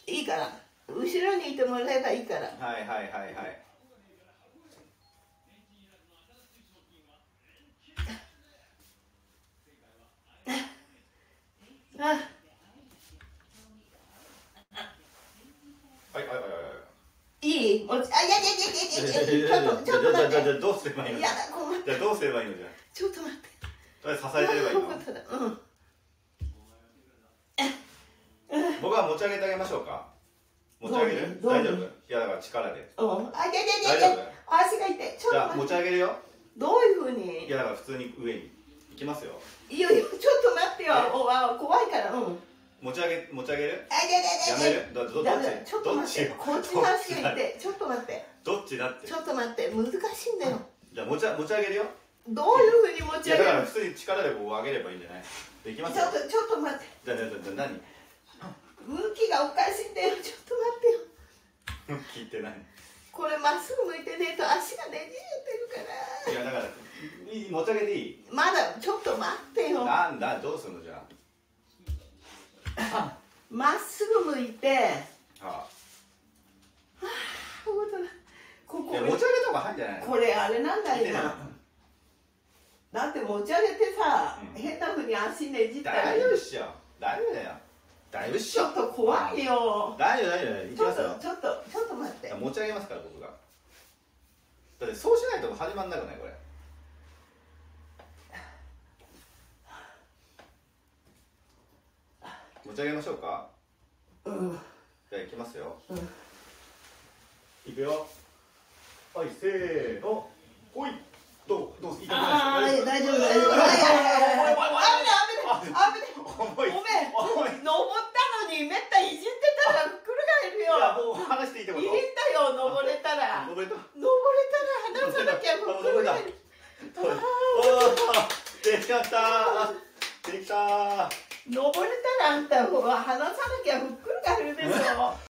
いいから後ろにいてもらえばいいからはいはいはいはい。あはいはいはいはい。いい？もちあいやいやいやいやいやいやちょっとちょっと待って。じゃどうすればいいのいやだ困っじゃあどうすればいいのじゃちょっと待って支えてればいいのうん。僕は持ち上げてあげましょうか。持ち上げる？大丈夫？いやだから力で。うん。あいやいやいやいや足が痛いちょっじゃあ持ち上げるよ。どういうふうに？いやだから普通に上に。行きますよ。いいよいいよちょっと待ってよ。おあ怖いからうん持ち上げ持ち上げる？やめる？どどどっち？ちょっと待って。どっち？こっちの足が痛いちょっと待って。どっちだって？ちょっと待って。難しいんだよ。じゃあ持ち持ち上げるよ？どういうふうに持いやだからち上げる普通に力でこう上げればいいんじゃない？できますよ。ちょっとちょっと待って。じゃあじゃあじゃあ何？向きがおかしいんだよ。ちょっと待ってよ。聞いてない。これまっすぐ向いてねえと足がねじれてるかいやだから持ち上げていい？らまだちょっと待ってよ。なんだどうするのじゃまっすぐ向いてあ。は本当だここ持ち上げた方が入んじゃないの？これあれなんだ見てない今だって持ち上げてさ、うん。変なふうに足ねじったら大丈夫っしょ。大丈夫だよ。大丈夫っしょ。ちょっと怖いよ。大丈夫大丈夫。いきちょっますよとちょっとちょっと待って。持ち上げますから僕が。だってそうしないと始まんなくないこれ持ち上げましょうか。うん。じゃあいきますよ。うん。いくよ。はいせーの。ほい。どうどう痛くああない大丈夫。大丈夫。おいおいおいおい危ない危ない危ない重いごめん重い登ったのにめったいじってたらふっくるがいるいやよもう話していいってこいいんとだよ登れたら登れた登れたら離さなきゃふっくるがいるおーできちゃったできた登れたらあんたは離さなきゃふっくらがるでしょ。